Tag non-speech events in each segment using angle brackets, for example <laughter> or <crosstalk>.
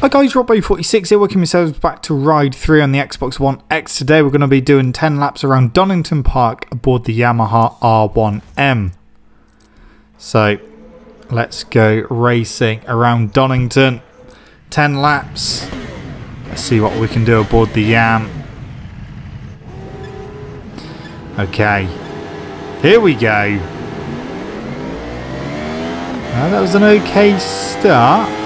Hi guys, Robo46 here, welcome yourselves back to Ride 3 on the Xbox One X. Today we're going to be doing 10 laps around Donington Park aboard the Yamaha R1M. So, let's go racing around Donington. 10 laps. Let's see what we can do aboard the Yam. Okay, here we go. That was an okay start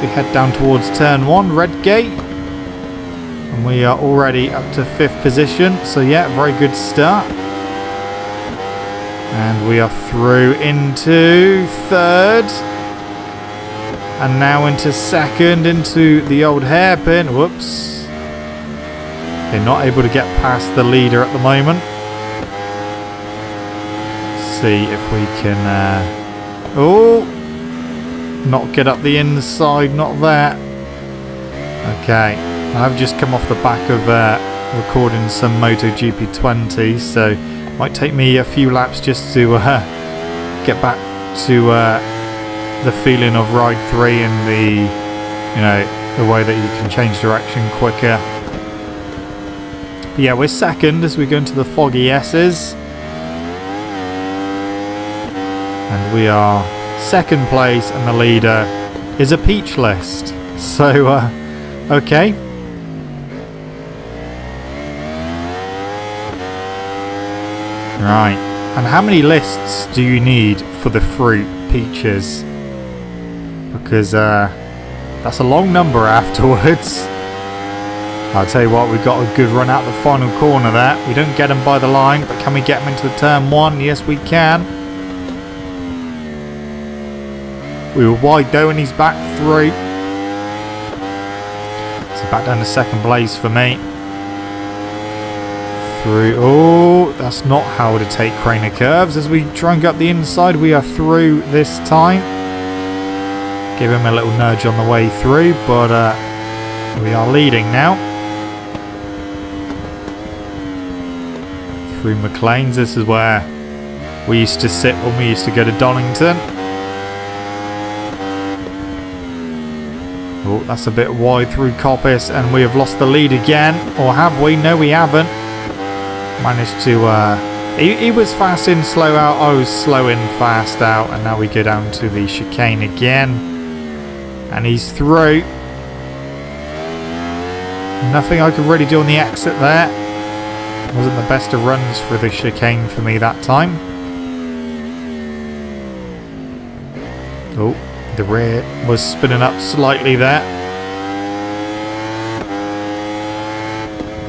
we head down towards turn one, red gate. And we are already up to fifth position. So yeah, very good start. And we are through into third. And now into second, into the old hairpin. Whoops. They're not able to get past the leader at the moment. see if we can... Uh... Oh! Not get up the inside, not that. Okay, I've just come off the back of uh, recording some MotoGP 20, so might take me a few laps just to uh, get back to uh, the feeling of Ride 3 and the, you know, the way that you can change direction quicker. But yeah, we're second as we go into the foggy Esses. And we are second place and the leader is a peach list. So, uh, okay. Right. And how many lists do you need for the fruit peaches? Because uh, that's a long number <laughs> afterwards. I'll tell you what, we've got a good run out the final corner there. We don't get them by the line, but can we get them into the turn one? Yes, we can. We were wide and he's back through. So back down to second place for me. Through. Oh, that's not how to take Craner curves. As we try and get up the inside, we are through this time. Give him a little nudge on the way through, but uh, we are leading now. Through McLean's, this is where we used to sit when we used to go to Donington. Oh, that's a bit wide through Coppice, and we have lost the lead again. Or have we? No, we haven't. Managed to... Uh, he, he was fast in, slow out. I was slow in, fast out. And now we go down to the chicane again. And he's through. Nothing I could really do on the exit there. Wasn't the best of runs for the chicane for me that time. Oh, the rear was spinning up slightly there.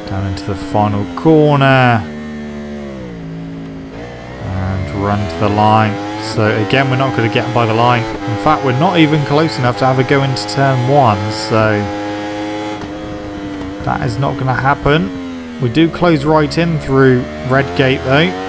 Down into the final corner. And run to the line. So again, we're not going to get by the line. In fact, we're not even close enough to have a go into turn one. So that is not going to happen. We do close right in through red gate though.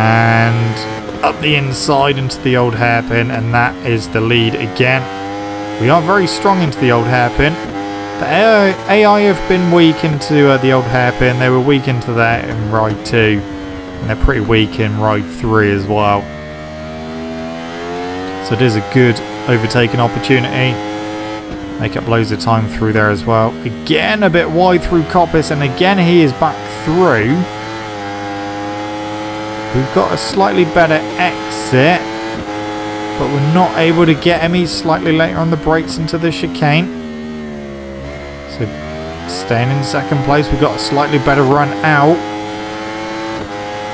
And up the inside into the old hairpin and that is the lead again. We are very strong into the old hairpin. The AI, AI have been weak into uh, the old hairpin. They were weak into that in ride 2 and they're pretty weak in ride 3 as well. So it is a good overtaking opportunity. Make up loads of time through there as well. Again a bit wide through Coppice and again he is back through. We've got a slightly better exit, but we're not able to get him. He's slightly later on the brakes into the chicane. So staying in second place, we've got a slightly better run out.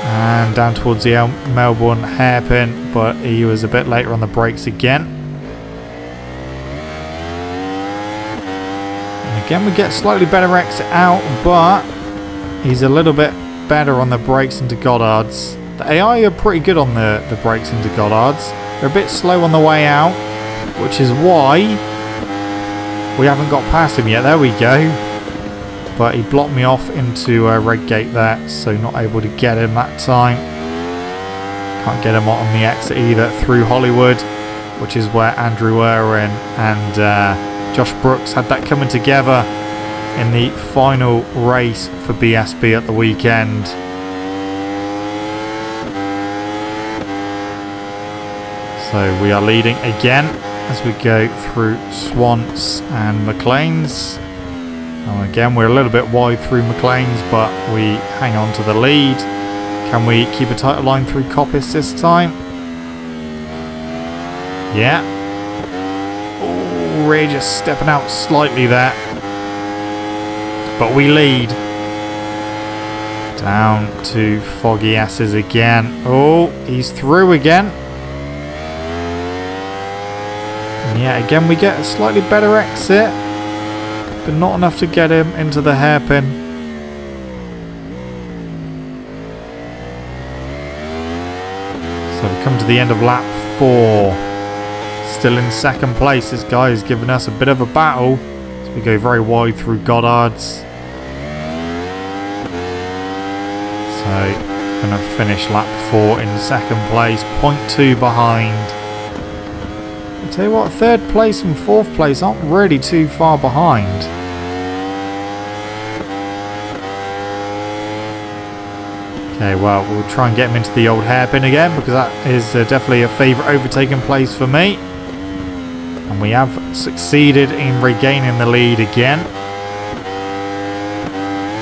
And down towards the Melbourne hairpin, but he was a bit later on the brakes again. Again, we get slightly better exit out, but he's a little bit better on the brakes into Goddard's. The AI are pretty good on the, the brakes into Goddard's. They're a bit slow on the way out, which is why we haven't got past him yet. There we go. But he blocked me off into a red gate there, so not able to get him that time. Can't get him on the exit either through Hollywood, which is where Andrew Irwin and uh, Josh Brookes had that coming together in the final race for BSB at the weekend. So we are leading again as we go through Schwantz and McLean's. And again, we're a little bit wide through McLean's, but we hang on to the lead. Can we keep a tight line through Coppice this time? Yeah. Oh, we're just stepping out slightly there. But we lead. Down to Foggy Esses again. Oh, he's through again. And yeah, again we get a slightly better exit. But not enough to get him into the hairpin. So we come to the end of lap four. Still in second place. This guy is giving us a bit of a battle. We go very wide through Goddard's. So going to finish lap four in second place. Point two behind. I tell you what, third place and fourth place aren't really too far behind. Okay, well, we'll try and get him into the old hairpin again because that is uh, definitely a favourite overtaking place for me. And we have succeeded in regaining the lead again.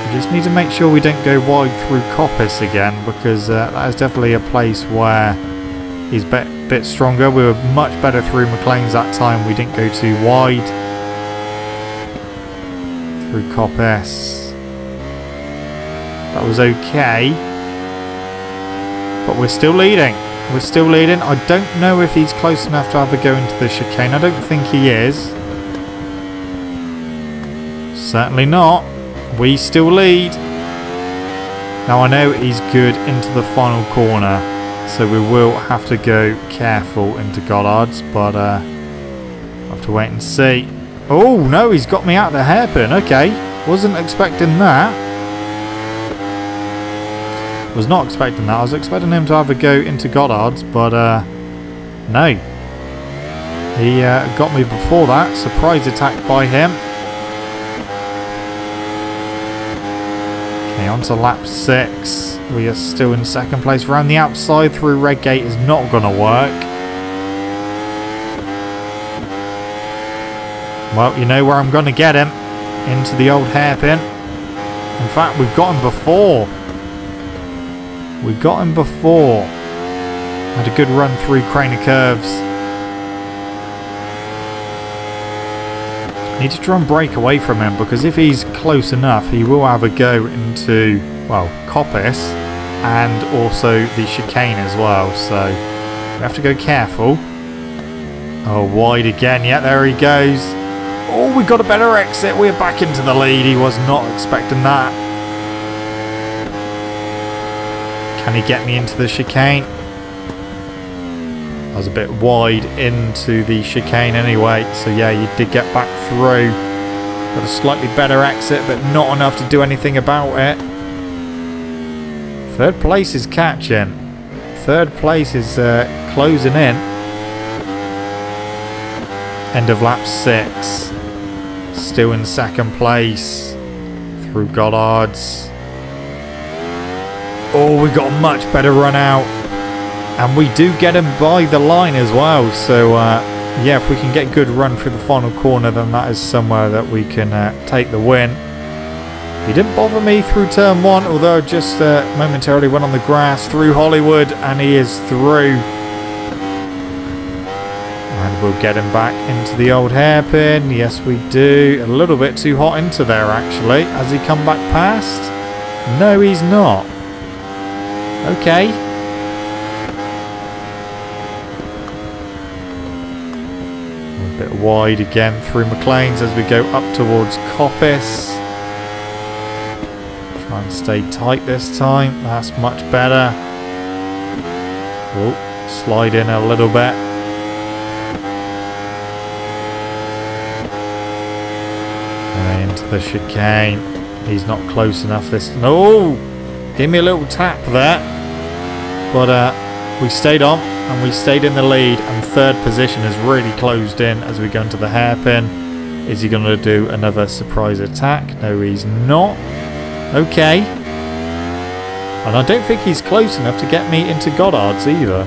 We just need to make sure we don't go wide through Coppice again because uh, that is definitely a place where he's a bit, bit stronger. We were much better through McLean's that time. We didn't go too wide through Coppice. That was okay. But we're still leading. We're still leading. I don't know if he's close enough to have a go into the chicane. I don't think he is. Certainly not. We still lead. Now I know he's good into the final corner. So we will have to go careful into Goddard's. But uh, I'll have to wait and see. Oh no, he's got me out of the hairpin. Okay. Wasn't expecting that. Was not expecting that. I was expecting him to have a go into Goddard's, but uh, no. He uh, got me before that. Surprise attack by him. Okay, on to lap six. We are still in second place. Around the outside through Redgate is not going to work. Well, you know where I'm going to get him. Into the old hairpin. In fact, we've got him before. We got him before. Had a good run through Craner Curves. Need to try and break away from him because if he's close enough, he will have a go into, well, Coppice and also the chicane as well. So we have to go careful. Oh, wide again. Yeah, there he goes. Oh, we got a better exit. We're back into the lead. He was not expecting that. Can he get me into the chicane? Was a bit wide into the chicane anyway, so yeah, you did get back through. Got a slightly better exit, but not enough to do anything about it. Third place is catching. Third place is uh, closing in. End of lap six. Still in second place through Goddard's. Oh, we got a much better run out. And we do get him by the line as well. So, uh, yeah, if we can get a good run through the final corner, then that is somewhere that we can uh, take the win. He didn't bother me through turn one, although just uh, momentarily went on the grass through Hollywood, and he is through. And we'll get him back into the old hairpin. Yes, we do. A little bit too hot into there, actually. Has he come back past? No, he's not. Okay. Bit wide again through McLean's as we go up towards Coppice. Try and stay tight this time. That's much better. Oh, slide in a little bit. And into the chicane. He's not close enough this... No! Give me a little tap there. But uh, we stayed on and we stayed in the lead and third position has really closed in as we go into the hairpin. Is he going to do another surprise attack? No, he's not. Okay. And I don't think he's close enough to get me into Goddard's either.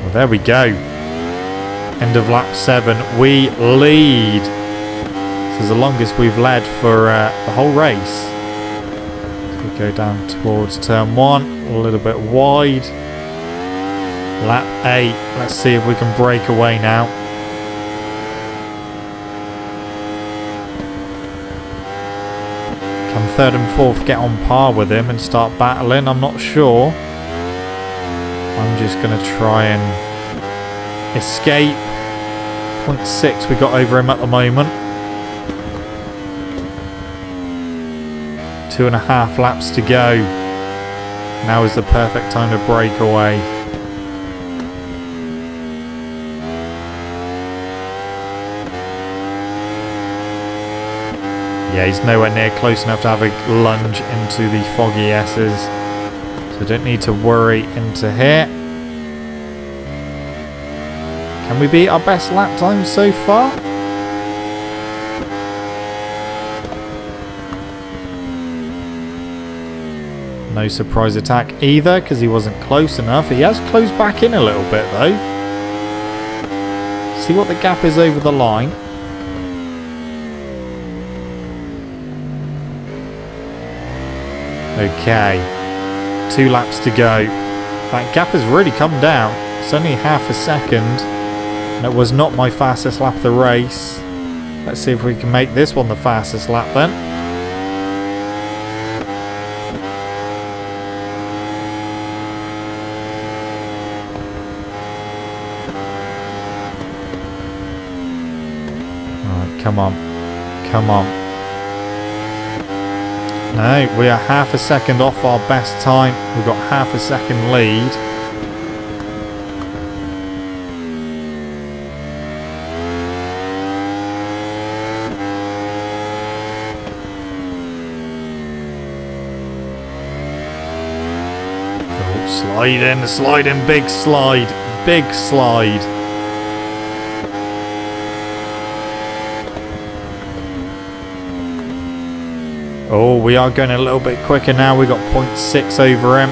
Well, there we go. End of lap 7. We lead. This is the longest we've led for uh, the whole race. We go down towards turn one, a little bit wide. Lap eight. Let's see if we can break away now. Can third and fourth, get on par with him and start battling. I'm not sure. I'm just going to try and escape. Point six we got over him at the moment. Two and a half laps to go. Now is the perfect time to break away. Yeah, he's nowhere near close enough to have a lunge into the foggy Esses. So don't need to worry into here. Can we beat our best lap time so far? No surprise attack either because he wasn't close enough. He has closed back in a little bit though. See what the gap is over the line. Okay. Two laps to go. That gap has really come down. It's only half a second. And it was not my fastest lap of the race. Let's see if we can make this one the fastest lap then. Come on. Come on. No, we are half a second off our best time. We've got half a second lead. Oh, slide in, slide in, big slide, big slide. Oh, we are going a little bit quicker now. We got 0.6 over him.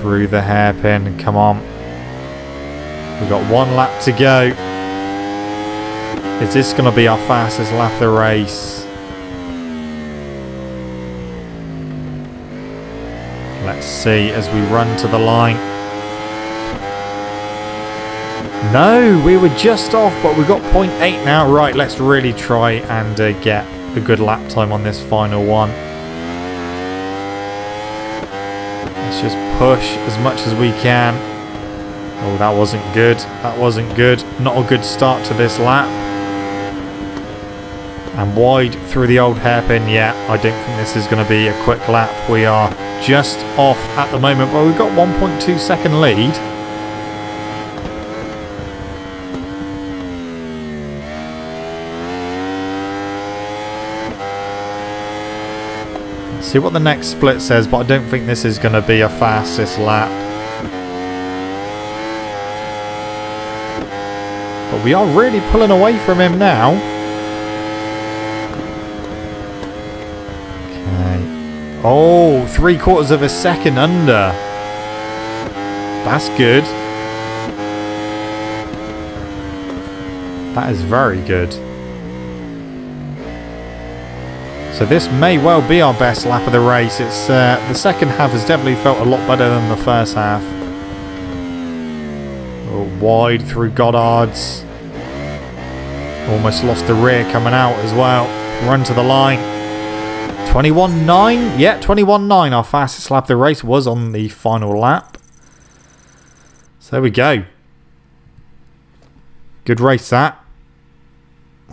Through the hairpin. Come on. We've got one lap to go. Is this going to be our fastest lap of the race? Let's see as we run to the line. No, we were just off, but we've got 0.8 now. Right, let's really try and uh, get a good lap time on this final one. Let's just push as much as we can. Oh, that wasn't good. That wasn't good. Not a good start to this lap. And wide through the old hairpin. Yeah, I don't think this is going to be a quick lap. We are just off at the moment, but we've got 1.2 second lead. See what the next split says, but I don't think this is going to be a fastest lap. But we are really pulling away from him now. Okay. Oh, three quarters of a second under. That's good. That is very good. So this may well be our best lap of the race. It's uh, The second half has definitely felt a lot better than the first half. Oh, wide through Goddard's. Almost lost the rear coming out as well. Run to the line. 21.9? Yeah, 21.9. Our fastest lap of the race was on the final lap. So there we go. Good race that.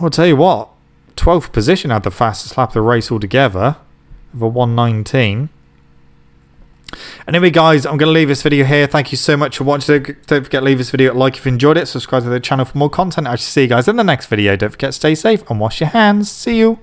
I'll tell you what. 12th position had the fastest lap of the race altogether of a 119. Anyway, guys, I'm going to leave this video here. Thank you so much for watching. Don't forget to leave this video a like if you enjoyed it. Subscribe to the channel for more content. I shall see you guys in the next video. Don't forget to stay safe and wash your hands. See you.